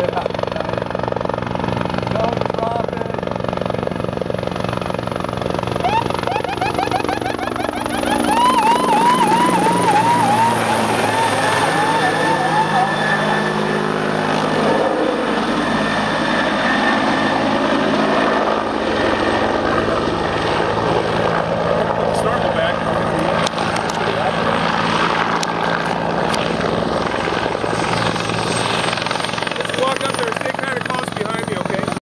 Yeah.